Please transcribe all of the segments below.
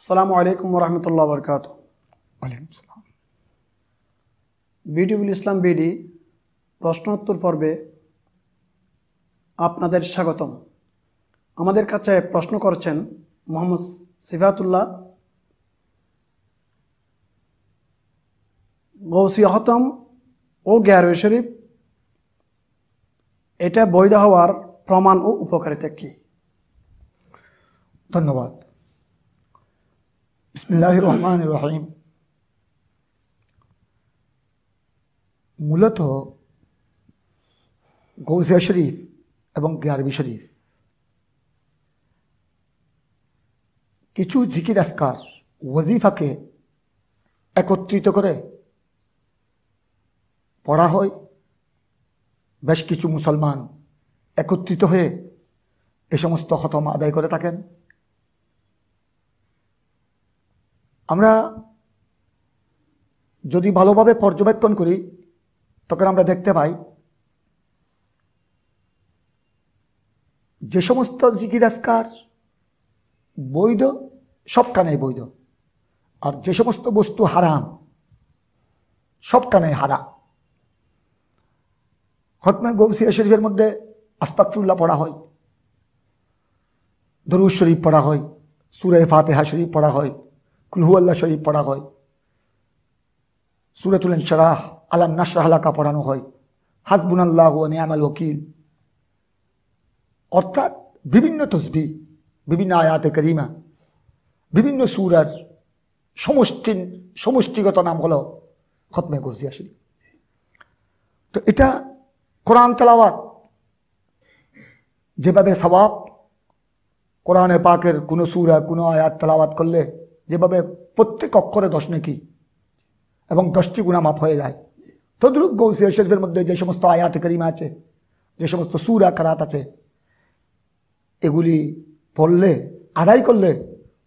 আসসালামু আলাইকুম রহমতুল্লাহ বরকাত বিউটিফুল ইসলাম বিডি প্রশ্নোত্তর পর্বে আপনাদের স্বাগতম। আমাদের কাছে প্রশ্ন করছেন মোহাম্মদ সিফাতুল্লাহ গৌসি হতম ও গ্যারবে শরীফ। এটা বৈধ হওয়ার প্রমাণ ও উপকারিতা কী? ধন্যবাদ। বিসমিল্লাহ রহমান রহিম। মূলত গৌসিয়া শরীফ এবং গিয়ারবি শরীফ। কিছু জিকির আসকার ওয়াজিফাকে একত্রিত করে পড়া হয়। বেশ কিছু মুসলমান একত্রিত হয়ে এ সমস্ত খতম আদায় করে থাকেন। আমরা যদি ভালোভাবে পর্যবেক্ষণ করি, তখন আমরা দেখতে পাই যে সমস্ত জিকির আসকার বৈধ সবখানে বৈধ। আর যে সমস্ত বস্তু হারাম সবখানে হারা। খতমে গৌসিয়া শরীফের মধ্যে আস্তাকফুল্লাহ পড়া হয় দরুজ শরীফ পড়া হয়, সুরে ফাতেহা শরীফ পড়া হয় কুলহু আল্লাহ শরীফ পড়া হয়। সুরতুল শরাহ আলাম নাসরাহলাকা পড়ানো হয়। হাসবুন আল্লাহ নিয়ামাল ওকিল অর্থাৎ বিভিন্ন তসবি, বিভিন্ন আয়াতে করিমা, বিভিন্ন সুরার সমষ্টি সমষ্টিগত নাম হলো খতমে গজিয়া শরীফ তো এটা কোরআন তেলাওয়াত। যেভাবে সবাব কোরআনে পাকের কোনো সুরা, কোনো আয়াত তেলাওয়াত করলে যেভাবে প্রত্যেক অক্ষরে দশ নাকি, এবং দশটি গুণা মাফ হয়ে যায়। তদ্রুপ গৌসিয়া শরীফের মধ্যে যে সমস্ত আয়াত করিমা আছে, যে সমস্ত সুর আকারাত আছে, এগুলি পড়লে, আদায় করলে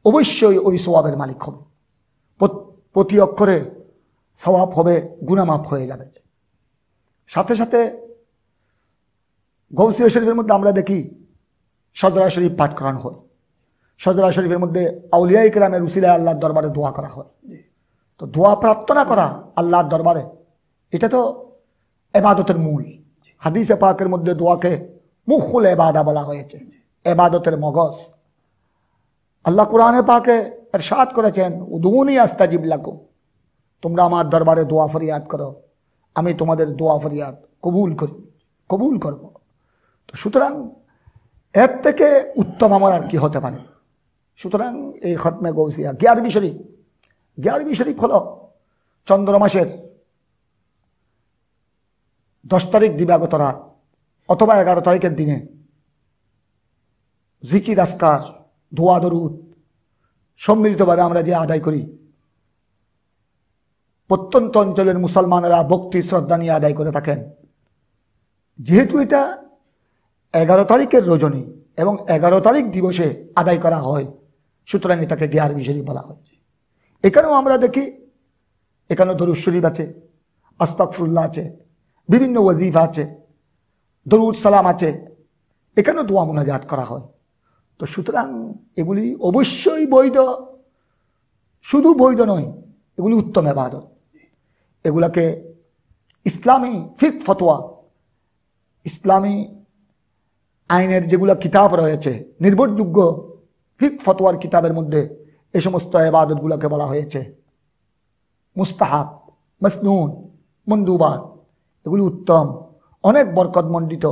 অবশ্যই ওই সবাবের মালিক হবে। প্রতি অক্ষরে সবাব হবে গুণামাপ হয়ে যাবে। সাথে সাথে গৌসিয়া শরীফের মধ্যে আমরা দেখি সজরা শরীফ পাঠ করানো হয়। সজরা শরীফের মধ্যে আউলিয়া ইকরামের উসিলায় আল্লাহর দরবারে দোয়া করা হয়। তো দোয়া প্রার্থনা করা আল্লাহর দরবারে, এটা তো এবাদতের মূল। হাদিসে পাকের মধ্যে দোয়াকে মুখুল এবাদা বলা হয়েছে, এবাদতের মগজ। আল্লাহ কোরআনে পাকে এরশাদ করেছেন, উদুনি আস্তাজিব লাকুম, তোমরা আমার দরবারে দোয়া ফরিয়াদ করো, আমি তোমাদের দোয়া ফরিয়াদ কবুল করি, কবুল করব। তো সুতরাং এর থেকে উত্তম আমার আর কি হতে পারে? সুতরাং এই খতমে গৌসিয়া। গিয়ারবি শরীফ। গিয়ারবি শরীফ হল চন্দ্র মাসের দশ তারিখ দিবাগত রাত অথবা এগারো তারিখের দিনে। জিকির আসকার ধোয়া দরুদ সম্মিলিতভাবে আমরা যে আদায় করি, প্রত্যন্ত অঞ্চলের মুসলমানেরা ভক্তি, শ্রদ্ধা নিয়ে আদায় করে থাকেন। যেহেতু এটা এগারো তারিখের রজনী এবং এগারো তারিখ দিবসে আদায় করা হয় সুতরাং এটাকে গিয়ার বিষয় বলা হয় এখানেও আমরা দেখি, এখানেও দরুদ শরীফ আছে আস্তাকফুল্লাহ আছে, বিভিন্ন ওয়াজিফা আছে, দরুদ সালাম আছে, এখানেও দোয়া মোনাজাত করা হয়। তো সুতরাং এগুলি অবশ্যই বৈধ, শুধু বৈধ নয়, এগুলি উত্তম এবাদত এগুলাকে ইসলামী ফিক ফতোয়া, ইসলামী আইনের যেগুলো কিতাব রয়েছে, নির্ভরযোগ্য ফিক ফতোয়ার কিতাবের মধ্যে এ সমস্ত এবাদতগুলোকে বলা হয়েছে। মুস্তাহাব, মসনুন, মন্দুবাদ, এগুলি উত্তম, অনেক বরকতমণ্ডিত।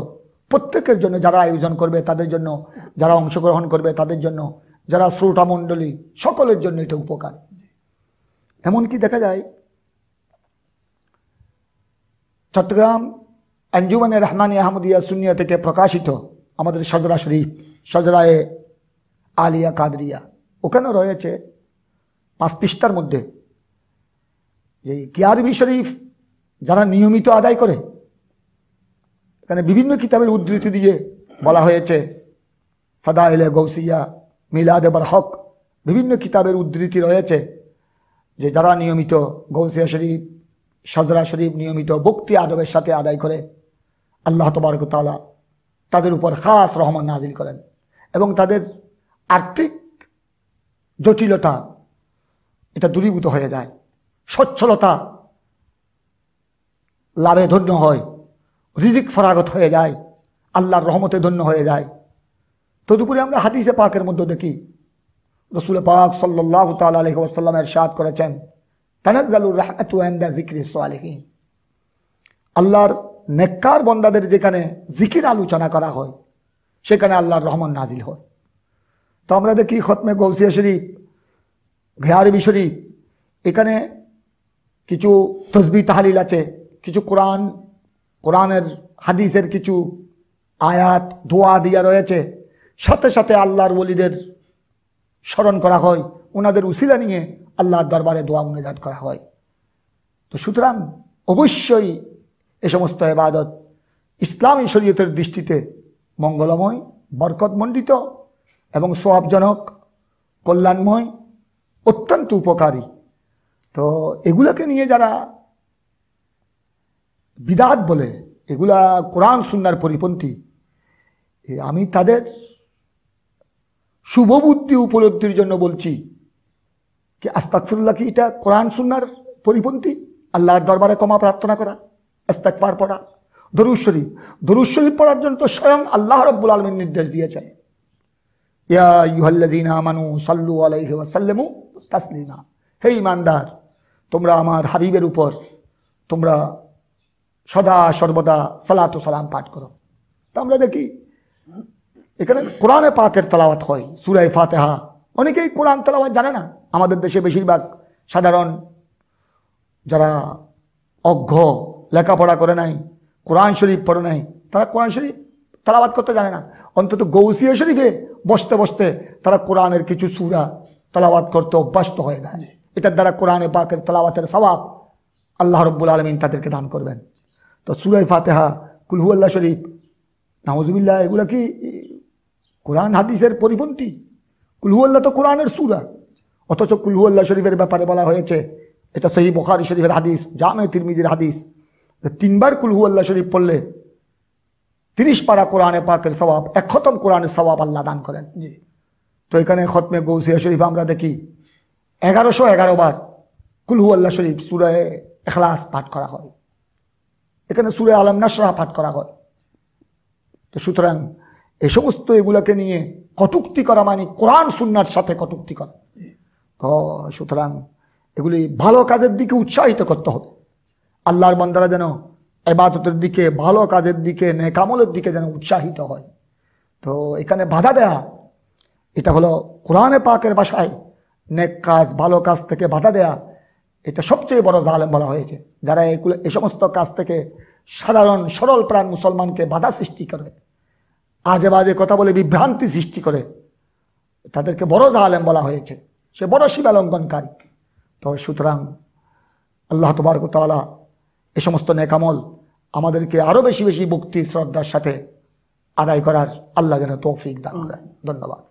প্রত্যেকের জন্য যারা আয়োজন করবে তাদের জন্য, যারা অংশগ্রহণ করবে তাদের জন্য, যারা শ্রোতা মণ্ডলী, সকলের জন্য এটা উপকার। এমনকি দেখা যায়, চট্টগ্রাম আঞ্জুমানে রহমানী আহমদিয়া সুনিয়া থেকে প্রকাশিত আমাদের সজরা শরীফ, সজরায়ে আলিয়া কাদরিয়া। ওখানেও রয়েছে পাঁচ পৃষ্ঠার মধ্যে। যে কিয়ারবি শরীফ যারা নিয়মিত আদায় করে, এখানে বিভিন্ন কিতাবের উদ্ধৃতি দিয়ে বলা হয়েছে। ফাদা এলে গৌসিয়া, মিলাদ এবার হক বিভিন্ন কিতাবের উদ্ধৃতি রয়েছে যে যারা নিয়মিত গৌসিয়া শরীফ, সজরা শরীফ নিয়মিত ভক্তি আদবের সাথে আদায় করে, আল্লাহ তবরক তালা তাদের উপর খাস রহমান নাজিল করেন এবং তাদের আর্থিক জটিলতা, এটা দূরীভূত হয়ে যায়। সচ্ছলতা লাভে ধন্য হয়, রিজিক ফরাগত হয়ে যায়, আল্লাহর রহমতে ধন্য হয়ে যায়। তদুপরি আমরা হাদিসে পাকের মধ্যে দেখি, রসুল পাক সাল্লাহ তাল আলহি ওসাল্লাম এরশাদ করেছেন তানাজ্জালুর রাহমাতু ইনদা যিকরি সালিহিন। আল্লাহর নেককার বন্দাদের যেখানে জিকির আলোচনা করা হয়, সেখানে আল্লাহর রহমান নাজিল হয়। তো আমরা দেখি খতমে গৌসিয়া শরীফ ঘেয়ারবি শরীফ, এখানে কিছু তসবি তাহালিল আছে, কিছু কোরআন, কোরআনের হাদিসের কিছু আয়াত, দোয়া দিয়া রয়েছে। সাথে সাথে আল্লাহর ওলিদের স্মরণ করা হয় ওনাদের উসিলা নিয়ে আল্লাহর দরবারে দোয়া মুনাজাত করা হয়। তো সুতরাং অবশ্যই এ সমস্ত এবাদত ইসলামী শরীয়তের দৃষ্টিতে মঙ্গলময়, বরকতমণ্ডিত এবং সোয়াবজনক কল্যাণময়, অত্যন্ত উপকারী। তো এগুলোকে নিয়ে যারা বিদাত বলে, এগুলা কোরআন সুন্নার পরিপন্থী আমি তাদের শুভবুদ্ধি উপলব্ধির জন্য বলছি কি আস্তাকফিরুল্লাহ কি এটা কোরআন সুন্নার পরিপন্থী? আল্লাহর দরবারে ক্ষমা প্রার্থনা করা আস্তাকফার পড়া। দরুদ শরীফ পড়ার জন্য তো স্বয়ং আল্লাহ রব্বুল আলমীর নির্দেশ দিয়েছেন। ইয়া হে ইমানদার তোমরা আমার হাবিবের উপর তোমরা সদা সর্বদা সালাতু সালাম পাঠ করো। তা আমরা দেখি, এখানে কোরআনে পাকের তালাওয়াত হয় সুরাই ফাতেহা। অনেকেই কোরআন তালাওয়াত জানে না। আমাদের দেশে বেশিরভাগ সাধারণ যারা অজ্ঞ, লেখাপড়া করে নাই, কোরআন শরীফ পড়ে নাই, তারা কোরআন শরীফ তালাবাত করতে জানে না। অন্তত গৌসিয়া শরীফে বসতে বসতে তারা কোরআনের কিছু সুরা তালাবাদ করতে অভ্যস্ত হয়ে যায়। এটার দ্বারা কোরআনে পাকের তালাবাতের সবাব আল্লাহ রব্বুল আলমিন তাদেরকে দান করবেন। তো সুরাই ফাতেহা কুলহু আল্লাহ শরীফ নাহজুবিল্লাহ এগুলো কি কোরআন হাদিসের পরিপন্থী? কুলহু আল্লাহ তো কোরআনের সুরা। অথচ কুলহু আল্লাহ শরীফের ব্যাপারে বলা হয়েছে এটা সহি বখারি শরীফের হাদিস জামে তিরমিজির হাদিস। তিনবার কুলহু আল্লাহ শরীফ পড়লে তিরিশ পারা কোরআনে পাকের সবাব এক খতম কোরআনের সবাব আল্লাহ দান করেন। জি। তো এখানে খতমে গৌসিয়া শরীফ আমরা দেখি, এগারোশো এগারো বার কুলহু আল্লাহ শরীফ সুরায় এখলাস পাঠ করা হয়। এখানে সুরে আলম নাসরা পাঠ করা হয়। তো সুতরাং এ সমস্ত এগুলাকে নিয়ে কটুক্তি করা মানে কোরআন সুন্নার সাথে কটুক্তি করা। তো সুতরাং এগুলি ভালো কাজের দিকে উৎসাহিত করতে হবে। আল্লাহর বন্দারা যেন এবাদতের দিকে, ভালো কাজের দিকে, নেকামলের দিকে যেন উৎসাহিত হয়। তো এখানে বাধা দেয়া, এটা হলো কোরআনে পাকের বাসায় নেক কাজ, ভালো কাজ থেকে বাধা দেয়া, এটা সবচেয়ে বড় জালেম বলা হয়েছে। যারা এগুলো, এ সমস্ত কাজ থেকে সাধারণ, সরল প্রাণ মুসলমানকে বাধা সৃষ্টি করে, আজে বাজে কথা বলে বিভ্রান্তি সৃষ্টি করে, তাদেরকে বড় জালেম বলা হয়েছে। সে বড় সীমালঙ্ঘনকারী তো সুতরাং আল্লাহ তবারক তাআলা এ সমস্ত নেকামল আমাদেরকে আরও বেশি বেশি ভক্তি শ্রদ্ধার সাথে আদায় করার আল্লাহ যেন তৌফিক দান করেন। ধন্যবাদ।